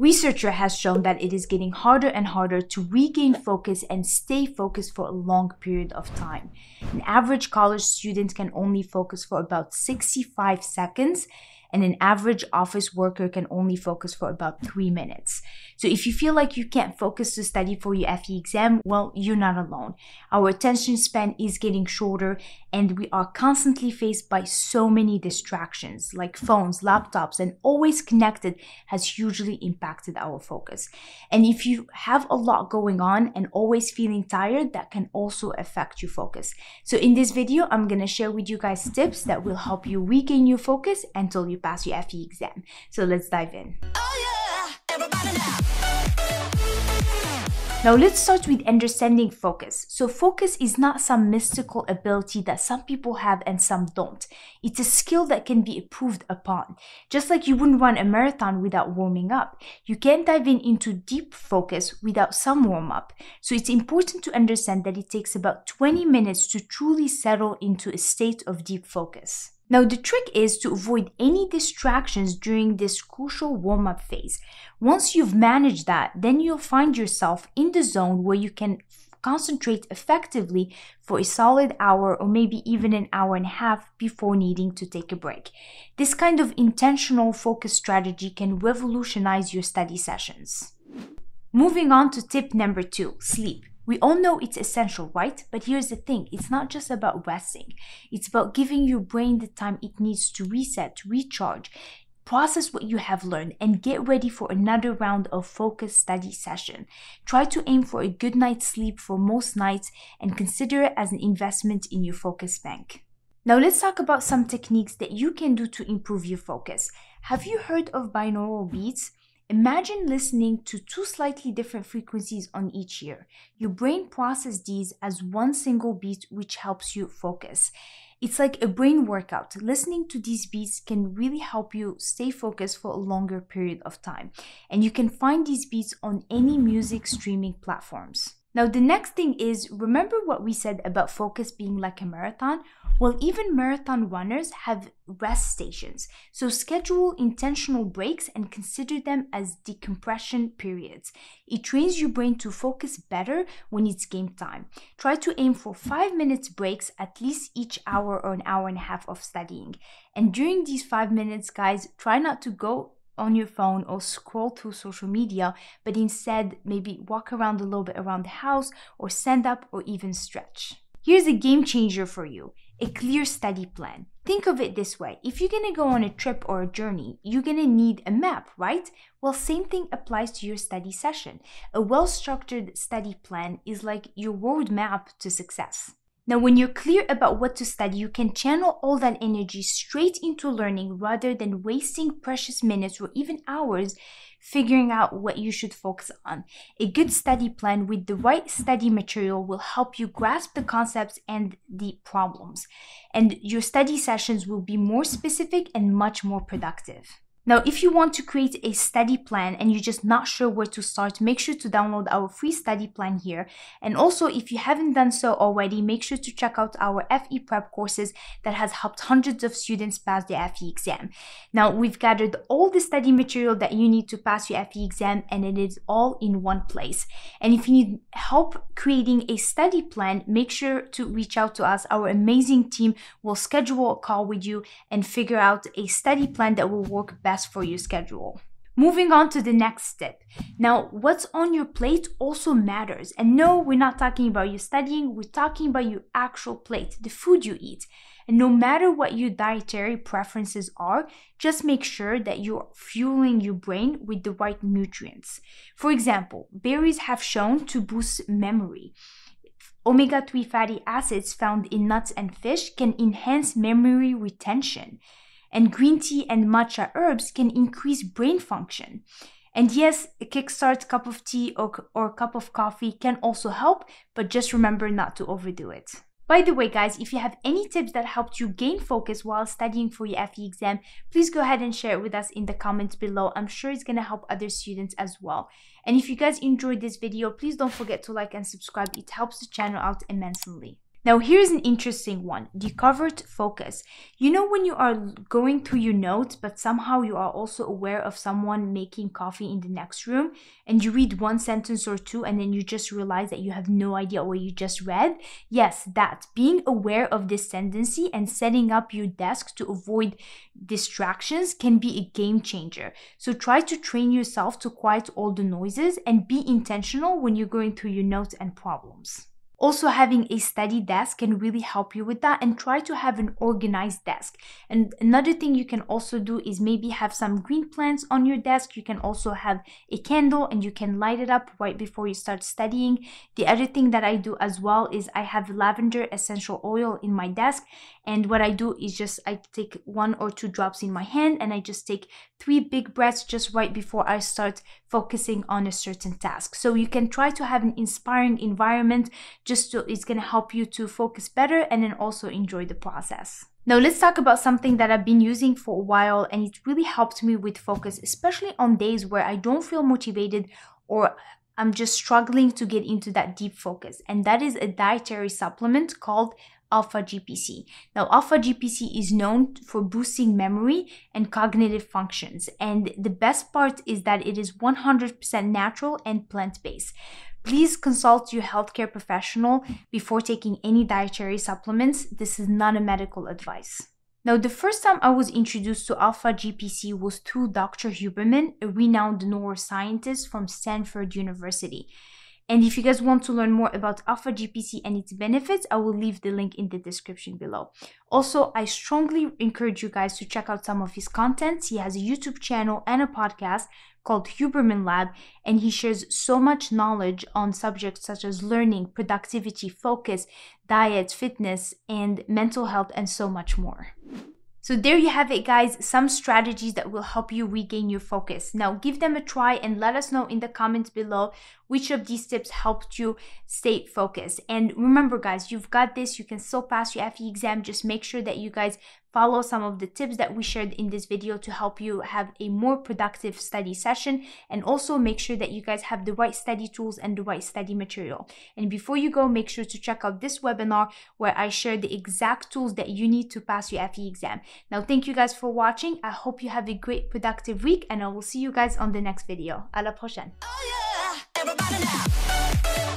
Researcher has shown that it is getting harder and harder to regain focus and stay focused for a long period of time. An average college student can only focus for about 65 seconds and an average office worker can only focus for about three minutes. So if you feel like you can't focus to study for your FE exam, well, you're not alone. Our attention span is getting shorter and we are constantly faced by so many distractions like phones, laptops, and always connected has hugely impacted our focus. And if you have a lot going on and always feeling tired, that can also affect your focus. So in this video, I'm to share with you guys tips that will help you regain your focus until you pass your FE exam. So let's dive in. Now let's start with understanding focus. So focus is not some mystical ability that some people have and some don't. It's a skill that can be improved upon. Just like you wouldn't run a marathon without warming up, you can't dive in into deep focus without some warm up. So it's important to understand that it takes about 20 minutes to truly settle into a state of deep focus. Now, the trick is to avoid any distractions during this crucial warm up phase. Once you've managed that, then you'll find yourself in the zone where you can concentrate effectively for a solid hour or maybe even an hour and a half before needing to take a break. This kind of intentional focus strategy can revolutionize your study sessions. Moving on to tip number two sleep. We all know it's essential, right? But here's the thing it's not just about resting, it's about giving your brain the time it needs to reset, to recharge, process what you have learned, and get ready for another round of focused study session. Try to aim for a good night's sleep for most nights and consider it as an investment in your focus bank. Now, let's talk about some techniques that you can do to improve your focus. Have you heard of binaural beats? Imagine listening to two slightly different frequencies on each ear. Your brain processes these as one single beat, which helps you focus. It's like a brain workout. Listening to these beats can really help you stay focused for a longer period of time. And you can find these beats on any music streaming platforms. Now, the next thing is remember what we said about focus being like a marathon? Well, even marathon runners have rest stations. So, schedule intentional breaks and consider them as decompression periods. It trains your brain to focus better when it's game time. Try to aim for five minutes breaks at least each hour or an hour and a half of studying. And during these five minutes, guys, try not to go on your phone or scroll through social media, but instead maybe walk around a little bit around the house or stand up or even stretch. Here's a game changer for you a clear study plan. Think of it this way if you're gonna go on a trip or a journey, you're gonna need a map, right? Well, same thing applies to your study session. A well structured study plan is like your roadmap to success. Now, when you're clear about what to study, you can channel all that energy straight into learning rather than wasting precious minutes or even hours figuring out what you should focus on. A good study plan with the right study material will help you grasp the concepts and the problems, and your study sessions will be more specific and much more productive. Now, if you want to create a study plan and you're just not sure where to start, make sure to download our free study plan here. And also, if you haven't done so already, make sure to check out our FE prep courses that has helped hundreds of students pass the FE exam. Now, we've gathered all the study material that you need to pass your FE exam and it is all in one place. And if you need help creating a study plan, make sure to reach out to us. Our amazing team will schedule a call with you and figure out a study plan that will work best best for your schedule. Moving on to the next step. Now, what's on your plate also matters. And no, we're not talking about you studying, we're talking about your actual plate, the food you eat. And no matter what your dietary preferences are, just make sure that you're fueling your brain with the right nutrients. For example, berries have shown to boost memory. Omega 3 fatty acids found in nuts and fish can enhance memory retention and green tea and matcha herbs can increase brain function. And yes, a kickstart cup of tea or, or cup of coffee can also help, but just remember not to overdo it. By the way, guys, if you have any tips that helped you gain focus while studying for your FE exam, please go ahead and share it with us in the comments below. I'm sure it's to help other students as well. And if you guys enjoyed this video, please don't forget to like and subscribe. It helps the channel out immensely. Now, here's an interesting one the covert focus. You know, when you are going through your notes, but somehow you are also aware of someone making coffee in the next room, and you read one sentence or two, and then you just realize that you have no idea what you just read? Yes, that. Being aware of this tendency and setting up your desk to avoid distractions can be a game changer. So, try to train yourself to quiet all the noises and be intentional when you're going through your notes and problems. Also, having a study desk can really help you with that and try to have an organized desk. And another thing you can also do is maybe have some green plants on your desk. You can also have a candle and you can light it up right before you start studying. The other thing that I do as well is I have lavender essential oil in my desk. And what I do is just I take one or two drops in my hand and I just take three big breaths just right before I start focusing on a certain task. So you can try to have an inspiring environment just it's going to help you to focus better and then also enjoy the process. Now let's talk about something that I've been using for a while and it really helped me with focus, especially on days where I don't feel motivated or I'm just struggling to get into that deep focus. And that is a dietary supplement called Alpha GPC. Now, Alpha GPC is known for boosting memory and cognitive functions. And the best part is that it is 100% natural and plant based. Please consult your healthcare professional before taking any dietary supplements. This is not a medical advice. Now, the first time I was introduced to alpha GPC was through Dr. Huberman, a renowned neuroscientist from Stanford University. And if you guys want to learn more about Alpha GPC and its benefits, I will leave the link in the description below. Also, I strongly encourage you guys to check out some of his contents. He has a YouTube channel and a podcast called Huberman Lab, and he shares so much knowledge on subjects such as learning, productivity, focus, diet, fitness, and mental health, and so much more. So there you have it guys, some strategies that will help you regain your focus. Now give them a try and let us know in the comments below which of these tips helped you stay focused. And remember guys, you've got this, you can still pass your FE exam. Just make sure that you guys follow some of the tips that we shared in this video to help you have a more productive study session and also make sure that you guys have the right study tools and the right study material. And before you go, make sure to check out this webinar where I share the exact tools that you need to pass your FE exam. Now, thank you guys for watching. I hope you have a great productive week and I will see you guys on the next video. À la prochaine. Oh yeah,